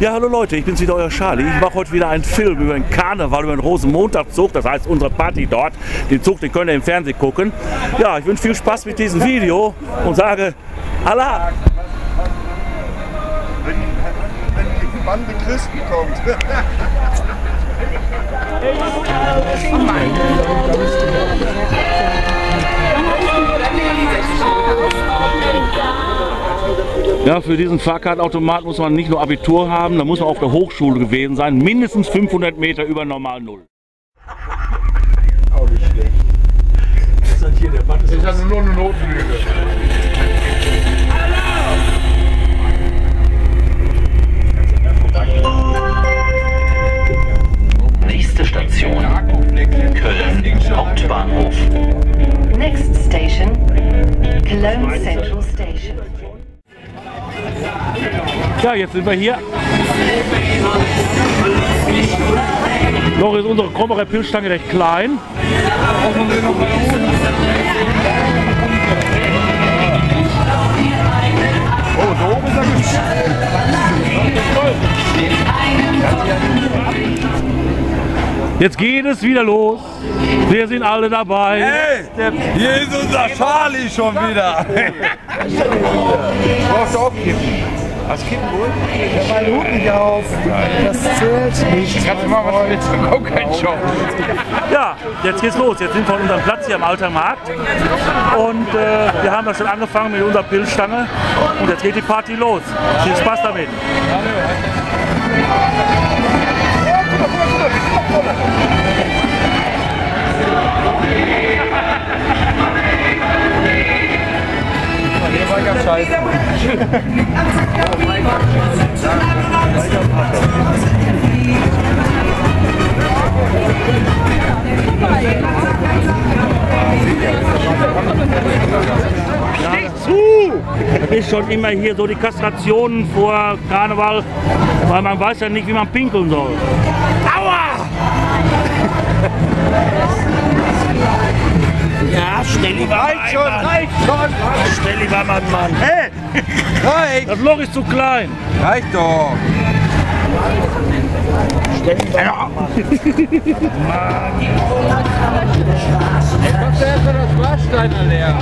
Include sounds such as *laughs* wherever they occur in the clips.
Ja, hallo Leute, ich bin's wieder, euer Charlie. Ich mache heute wieder einen Film über den Karneval, über den Rosenmontagszug, das heißt unsere Party dort. Den Zug, den könnt ihr im Fernsehen gucken. Ja, ich wünsche viel Spaß mit diesem Video und sage Allah! *laughs* Wenn, wenn die Bande Christen kommt. Ja, für diesen Fahrkartautomat muss man nicht nur Abitur haben, da muss man auf der Hochschule gewesen sein, mindestens 500 Meter über normal Null. Auch nicht schlecht. Ich hatte nur eine Notenlüge. Nächste Station Köln Hauptbahnhof. Next station, Cologne Central Station. Ja, jetzt sind wir hier. Noch ist unsere Krombacher Pilzstange recht klein. Oh, da oben ist er Jetzt geht es wieder los. Wir sind alle dabei. Hey, hier ist unser Charlie schon wieder. Brauchst du auch kippen? Wohl? Ich habe meinen Hut nicht auf. Das zählt nicht. Kannst du mal was willst du? Auch kein Job. Ja, jetzt geht's los. Jetzt sind wir an unserem Platz hier am Alter Markt. Und äh, wir haben da schon angefangen mit unserer Pilzstange. Und jetzt geht die Party los. Viel Spaß damit. *laughs* zu! Das ist schon immer hier so die Kastrationen vor Karneval, weil man weiß ja nicht, wie man pinkeln soll. Reicht, Das Loch ist zu klein. reicht doch. Machst du erstmal das Warsteiner leer?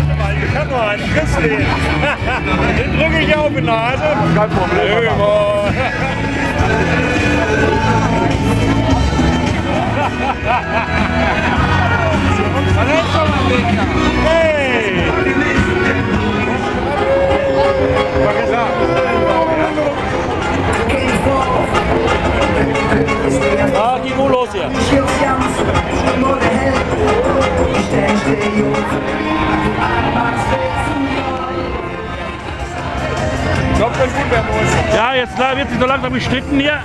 Ich hab noch einen, kriegst du den? Den drücke ich auf die Nase. Kein Problem. Hey! Ah, los hier. Ja, jetzt wird sich so langsam gestritten hier.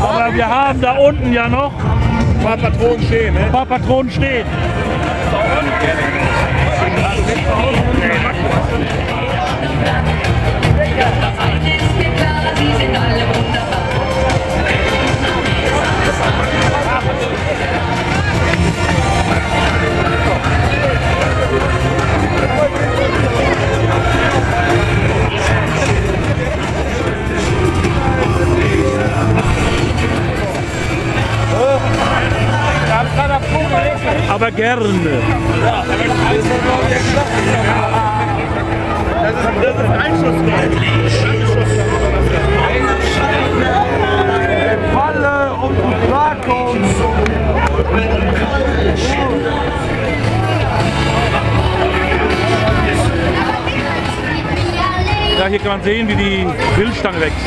Aber wir haben da unten ja noch Ein paar Patronen stehen, ne? ein paar Patronen stehen. ね。Aber gerne. Falle und klarkommst. Ja, hier kann man sehen, wie die Wildstange wächst.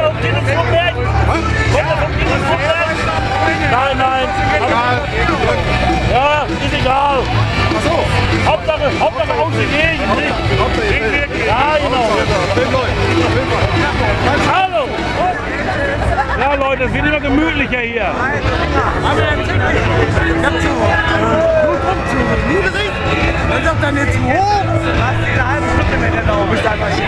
Nein, nein. Ja, ist egal. Ach. Hauptsache, Hauptsache aus der Gegend. Ja, genau. Hallo. Ja, Leute, es wird immer gemütlicher hier. Aber ich hab zu hoch. Niedrig. Dann sagt dann jetzt hoch. Hast eine halbe Stunde mit der Dauer. Bist einfach hier.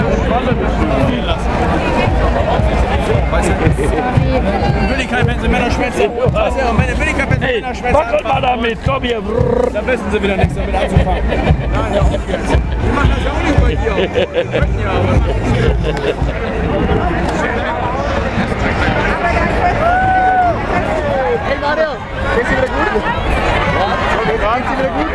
Schwätzen. wackelt mal damit, komm hier. Da wissen sie wieder nichts damit anzufangen. Nein, ja, auf geht's. Wir machen das ja auch nicht bei dir. Wir könnten ja, aber. Hey Mario, geht's dir wieder gut? Ja, geht's dir wieder gut?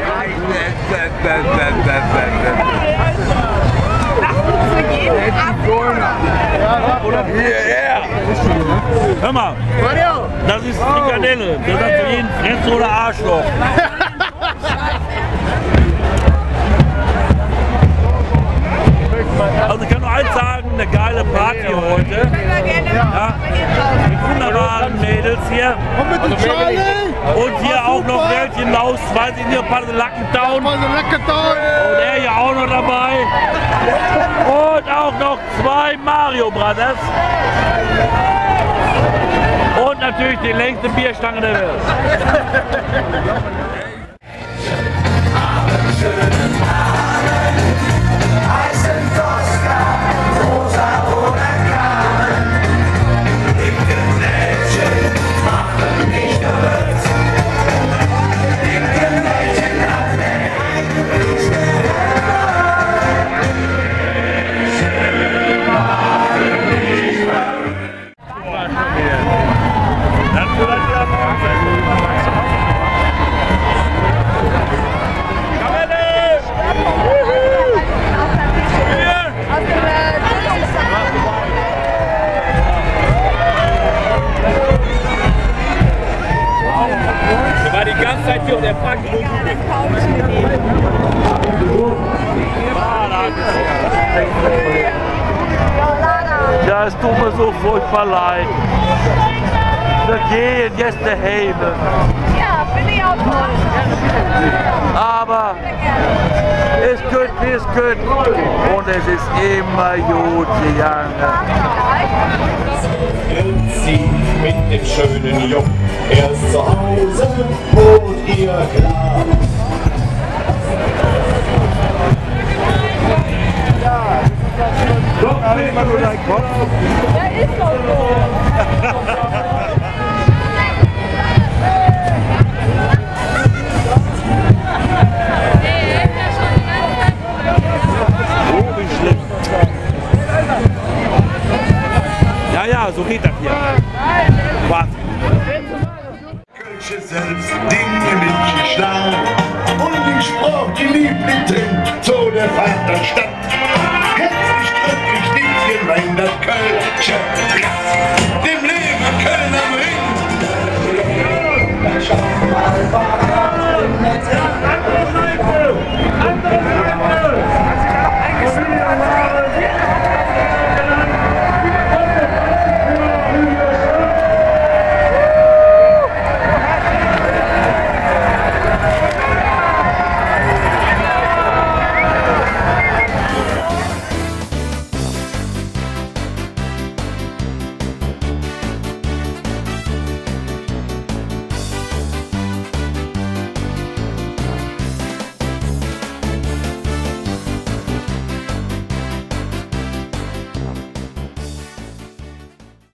Hör mal, das ist Frikadelle. Das hat für jeden Fresse oder Arschloch. Also ich kann nur eins sagen, eine geile Party heute. Ja, mit wunderbaren Mädels hier. Und! Und hier auch noch welche aus, weiß ich nicht, ein paar Lackentown. Mal so lecker da! Und er hier auch noch dabei. Und auch noch zwei Mario Brothers. Und natürlich die längste Bierstange der Welt. Ja, es tut mir so furchtbar leid. Wir gehen jetzt daheim. Ja, bin ich auch. Aber es wie es geht. Und es ist immer gut gegangen. Mit dem schönen Jungen erst zu Hause wohnt ihr klar. Ja, ist doch so. *laughs*